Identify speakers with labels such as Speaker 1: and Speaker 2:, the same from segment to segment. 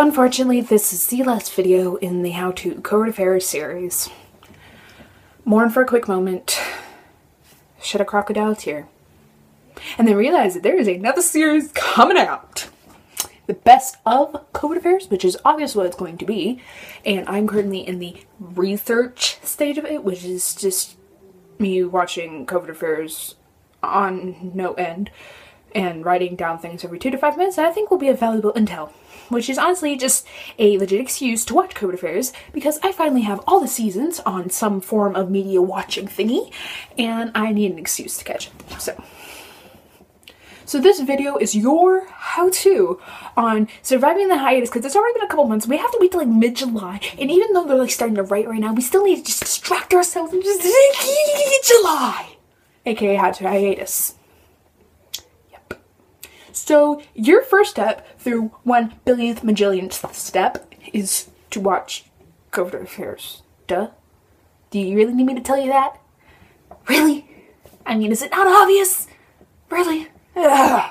Speaker 1: Unfortunately, this is the last video in the How to Covert Affairs series. Mourn for a quick moment, shed a crocodile tear, and then realize that there is another series coming out. The best of Covert Affairs, which is obviously what it's going to be, and I'm currently in the research stage of it, which is just me watching Covert Affairs on no end and writing down things every two to five minutes that I think will be a valuable intel. Which is honestly just a legit excuse to watch Covert Affairs because I finally have all the seasons on some form of media watching thingy and I need an excuse to catch it. So, so this video is your how-to on surviving the hiatus because it's already been a couple months. We have to wait till like mid-July and even though they're like starting to write right now, we still need to just distract ourselves and just July, aka how to hiatus. So your first step through one billionth majillionth step is to watch Covert Affairs. Duh. Do you really need me to tell you that? Really? I mean, is it not obvious? Really? Ugh.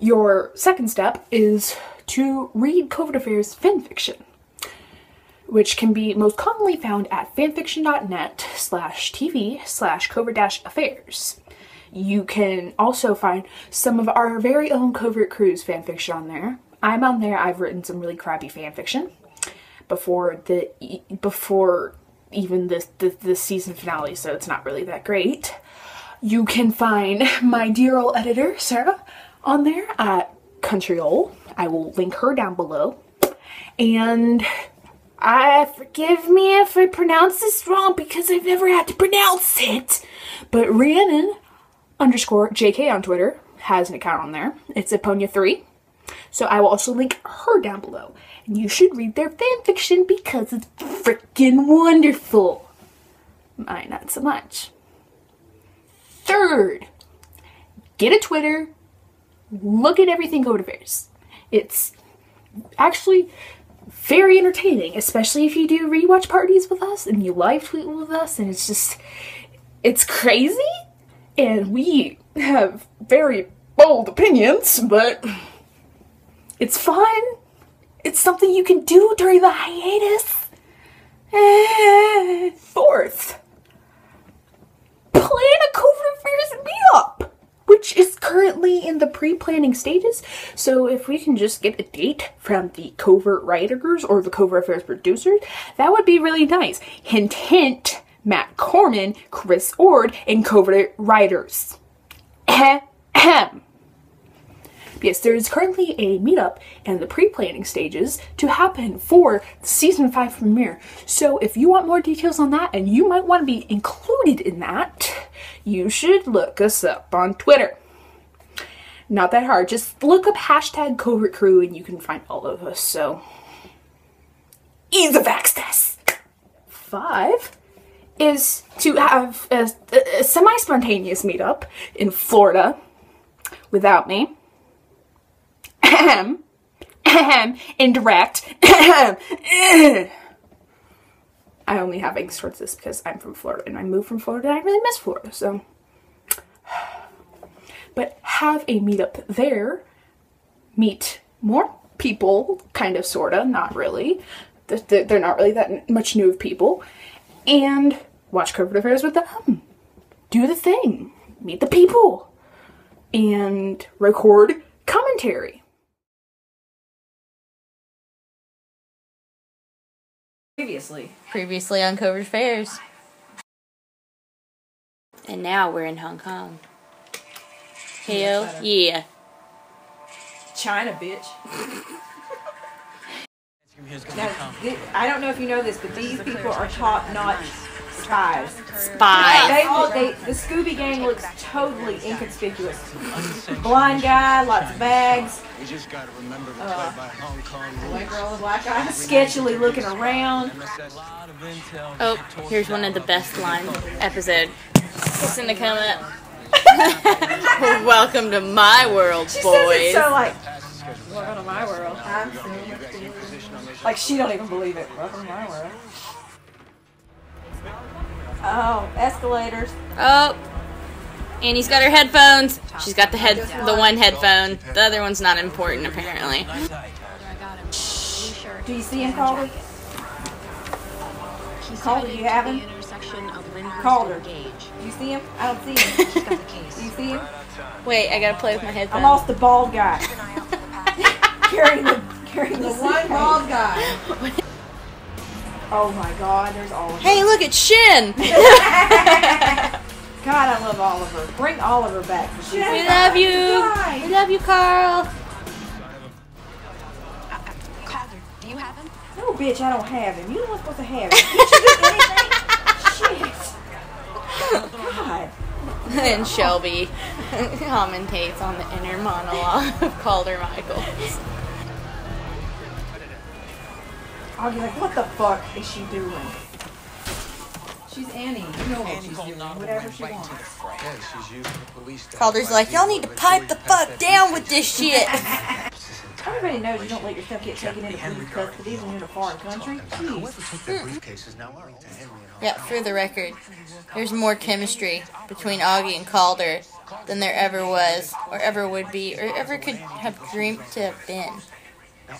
Speaker 1: Your second step is to read Covert Affairs fanfiction, which can be most commonly found at fanfiction.net slash tv slash covert affairs. You can also find some of our very own Covert Crews fanfiction on there. I'm on there. I've written some really crappy fanfiction before the before even the, the season finale, so it's not really that great. You can find my dear old editor Sarai on there at Countryole. I will link her down below. And I forgive me if I pronounce this wrong because I've never had to pronounce it. But Rhiannon underscore JK on Twitter has an account on there. It's Eponia3. So I will also link her down below. And you should read their fanfiction because it's freaking wonderful. Mine, not so much. Third, get a Twitter, look at everything Covert Affairs. It's actually very entertaining, especially if you do rewatch parties with us and you live tweet with us, and it's just, it's crazy and we have very bold opinions, but it's fun. It's something you can do during the hiatus. And fourth, plan a Covert Affairs meetup, which is currently in the pre-planning stages. So if we can just get a date from the Covert writers or the Covert Affairs producers, that would be really nice. Hint, hint Matt Corman, Chris Ord, and Covert Writers. Ahem. Yes, there is currently a meetup and the pre-planning stages to happen for the season 5 premiere. So if you want more details on that and you might want to be included in that, you should look us up on Twitter. Not that hard, just look up hashtag covert crew and you can find all of us, so ease of access. Five, is to have a, a semi-spontaneous meetup in Florida without me. Ahem. Ahem. Indirect. I only have angst towards this because I'm from Florida and I moved from Florida and I really miss Florida, so. But have a meetup there. Meet more people, kind of, sorta, not really. They're not really that much new of people. And watch Covert Affairs with them. Do the thing. Meet the people. And record commentary.
Speaker 2: Previously.
Speaker 3: Previously on Covert Affairs. And now we're in Hong Kong. Hell yeah.
Speaker 2: China, bitch. now, I don't know if you know this, but these people are top notch spies.
Speaker 3: Spies.
Speaker 2: They look, they, the Scooby Gang looks totally inconspicuous. Blind guy, lots of bags. We just gotta remember to play by Hong Kong White girl with black eyes, sketchily looking around.
Speaker 3: Oh, here's one of the best lines episode. Listen in the comment. Welcome to my world,
Speaker 2: she
Speaker 3: boys.
Speaker 2: Says it so like, welcome to my world. Like she don't even believe it. Welcome to my world. Oh, escalators.
Speaker 3: Oh. Annie's got her headphones. She's got the head, the one headphone. The other one's not important, apparently.
Speaker 2: Do you see him, Calder? Calder, you have him? Calder. Do you see him? I don't see him. Do you see him?
Speaker 3: Wait, I gotta play with my headphones.
Speaker 2: I lost the bald guy. carrying the carrying the,
Speaker 4: The one bald guy.
Speaker 2: Oh my God! There's Oliver.
Speaker 3: Hey, look at Shin!
Speaker 2: God, I love Oliver. Bring Oliver back. for
Speaker 3: We love you! We love you, Carl!
Speaker 5: Calder, do you have him?
Speaker 2: No, bitch, I don't have him. You don't supposed to have him. Can't you do anything? Shit. God.
Speaker 3: and Shelby commentates on the inner monologue of Calder Michaels.
Speaker 2: I'll be like, what the fuck is she doing?
Speaker 4: She's Annie. You know what she's doing. Whatever she wants.
Speaker 6: Yeah, she's using the police. to
Speaker 3: Calder's
Speaker 6: fight
Speaker 3: like, y'all need to pipe the fuck down with this shit.
Speaker 2: Everybody knows you don't let your stuff get taken into police custody when you're in a foreign country. Jeez.
Speaker 6: Whoever took their briefcases now are to Henry and
Speaker 3: Yeah, for the record, there's more chemistry between Auggie and Calder than there ever was, or ever would be, or ever could have dreamed to have been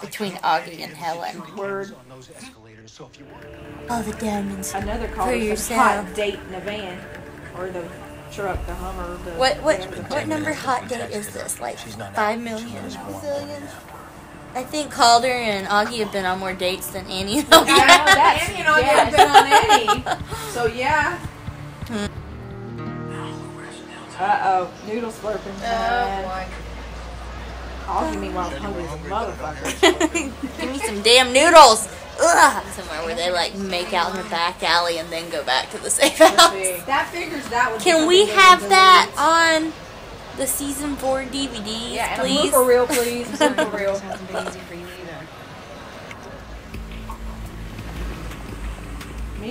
Speaker 3: between Auggie and Helen.
Speaker 2: Word.
Speaker 6: on those escalators. So if you want
Speaker 3: All the diamonds.
Speaker 2: Another call
Speaker 3: For
Speaker 2: for some
Speaker 3: yourself.
Speaker 2: hot date in a van. Or the truck, the Hummer, the...
Speaker 3: What what
Speaker 2: whatever
Speaker 3: what number hot date is this? Like five million? I think Calder and Auggie have been on more dates than Annie and Auggie.
Speaker 2: Yeah, that's-
Speaker 4: Annie and I
Speaker 2: yes.
Speaker 4: have been on Annie. So yeah. Hmm.
Speaker 2: Uh-oh. Noodle slurping
Speaker 4: Oh
Speaker 2: time.
Speaker 4: Boy.
Speaker 2: I'll give me one hungry as a motherfucker.
Speaker 3: Give me some damn noodles. Ugh. Somewhere where they like make out in the back alley and then go back to the safe house.
Speaker 4: That figures that would.
Speaker 3: Can we have that
Speaker 4: delete.
Speaker 3: on the season four DVDs,
Speaker 2: Yeah, and a
Speaker 3: please?
Speaker 2: blooper reel, please. Blooper reel.
Speaker 4: Hasn't been easy for you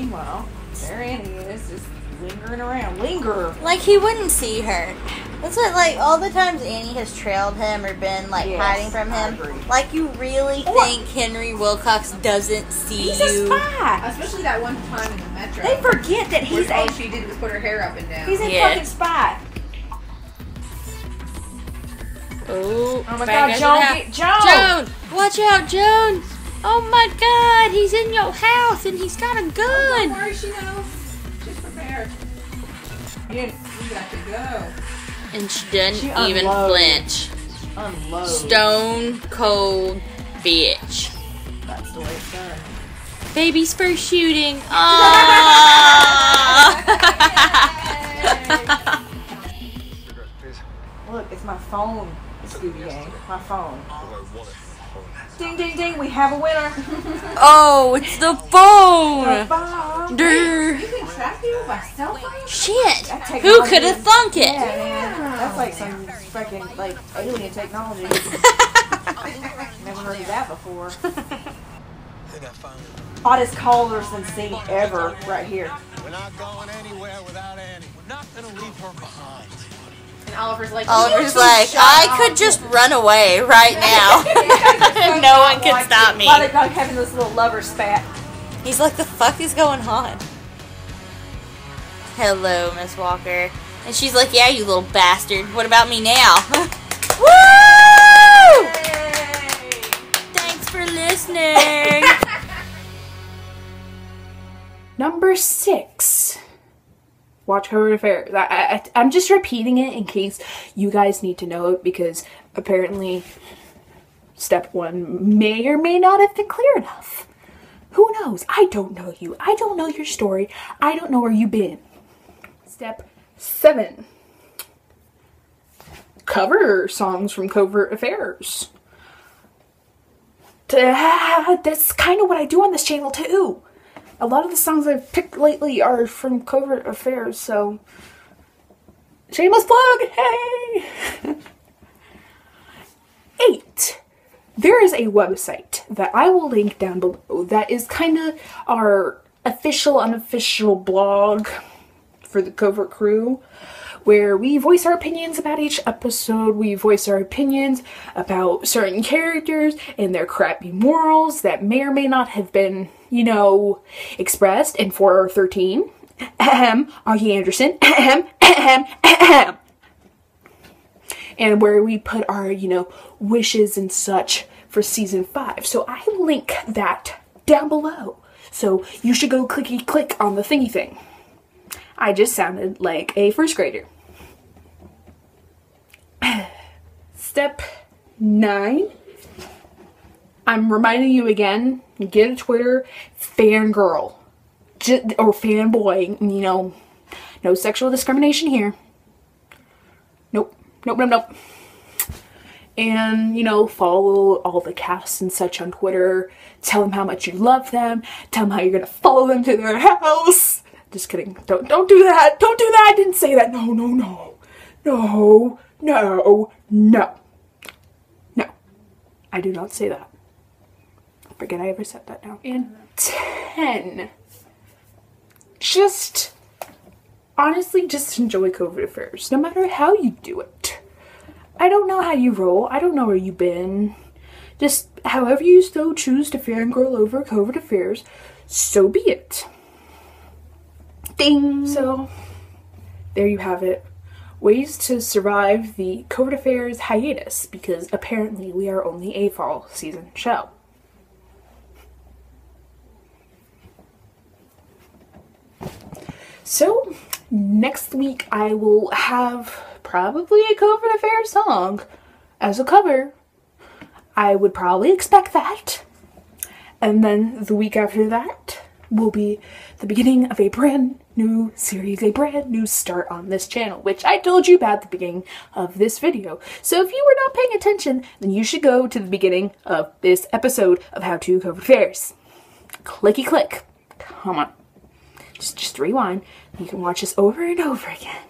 Speaker 2: Meanwhile, there Annie is, just lingering around. Linger!
Speaker 3: Like he wouldn't see her. That's what like all the times Annie has trailed him or been like
Speaker 2: Yes,
Speaker 3: hiding from
Speaker 2: I
Speaker 3: him.
Speaker 2: agree.
Speaker 3: Like you really think Henry Wilcox doesn't see
Speaker 2: He's a
Speaker 3: you?
Speaker 2: spy!
Speaker 4: Especially that one time in the metro.
Speaker 2: They forget that
Speaker 4: where
Speaker 2: he's
Speaker 4: all
Speaker 2: a
Speaker 4: she did was put her hair up and down.
Speaker 2: he's a
Speaker 3: Yeah.
Speaker 2: fucking spy.
Speaker 3: Oh,
Speaker 2: Oh my god,
Speaker 3: up to
Speaker 2: Joan, get. Joan!
Speaker 3: Joan, watch out, Joan! Oh my God, he's in your house and he's got a oh,
Speaker 4: Don't
Speaker 3: gun.
Speaker 4: worry, she knows. She's prepared.
Speaker 2: You
Speaker 4: You got to go.
Speaker 3: And she doesn't
Speaker 2: She
Speaker 3: even
Speaker 2: unloaded.
Speaker 3: flinch.
Speaker 2: unload.
Speaker 3: Stone cold bitch.
Speaker 2: That's the way it's done.
Speaker 3: Baby's first shooting. Aww.
Speaker 2: Look, it's my phone, Scooby Gang. My phone.
Speaker 6: I want it.
Speaker 2: Ding, ding, ding, we have a winner!
Speaker 3: oh, it's the phone.
Speaker 2: Bye.
Speaker 3: Durr.
Speaker 4: You can track people by cell phone?
Speaker 3: Shit. Who could have thunk it?
Speaker 2: Yeah, man. That's like some freaking like, alien technology. Never heard of that before.
Speaker 6: I think I found it.
Speaker 2: Hottest callers than seen ever, right here.
Speaker 6: We're not going anywhere without Annie. We're not going to leave her behind.
Speaker 4: And Oliver's like,
Speaker 3: Oliver's
Speaker 4: "You
Speaker 3: like,
Speaker 4: shut
Speaker 3: I
Speaker 4: up."
Speaker 3: could just run away right now. no one can stop me.
Speaker 2: While they're having this little lover spat.
Speaker 3: He's like, the fuck is going on? Hello, Miss Walker. And she's like, yeah, you little bastard. What about me now? Woo! Thanks for listening.
Speaker 1: Number six. Watch Covert Affairs. I, I, I'm just repeating it in case you guys need to know it because apparently step one may or may not have been clear enough. Who knows? I don't know you. I don't know your story. I don't know where you've been. Step seven. Cover songs from Covert Affairs. That's kind of what I do on this channel too a lot of the songs I've picked lately are from Covert Affairs, so shameless plug, hey! Eight. There is a website that I will link down below that is kind of our official, unofficial blog for the Covert Crew, where we voice our opinions about each episode. We voice our opinions about certain characters and their crappy morals that may or may not have been, you know, expressed in 413. Ahem, Auggie Anderson. Ahem, ahem, ahem. And where we put our, you know, wishes and such for season five. So I link that down below. So you should go clicky click on the thingy thing. I just sounded like a first grader. Step nine. I'm reminding you again, get a Twitter fangirl. Just, or fanboy, you know, no sexual discrimination here. Nope, nope, nope, nope. And, you know, follow all the casts and such on Twitter. Tell them how much you love them. Tell them how you're gonna follow them to their house. Just kidding. Don't don't do that. Don't do that. I didn't say that. No, no, no. No, no, no. No. I do not say that. Forget I ever said that now. And 10. Just honestly just enjoy Covert Affairs, no matter how you do it. I don't know how you roll. I don't know where you've been. Just however you so choose to fangirl over Covert Affairs, so be it. Ding! So, there you have it. Ways to survive the Covert Affairs hiatus, because apparently we are only a fall season show. So, next week I will have probably a Covert Affair song as a cover. I would probably expect that. And then the week after that will be the beginning of a brand new series, a brand new start on this channel, which I told you about at the beginning of this video. So if you were not paying attention, then you should go to the beginning of this episode of How to Covert Affairs. Clicky click. Come on. Just, just rewind. You can watch this over and over again.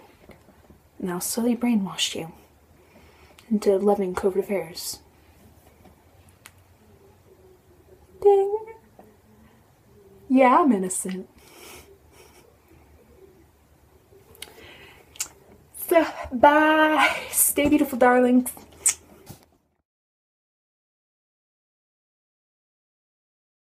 Speaker 1: And I'll slowly brainwash you into loving Covert Affairs. Ding. Yeah, I'm innocent. So, bye. Stay beautiful, darlings.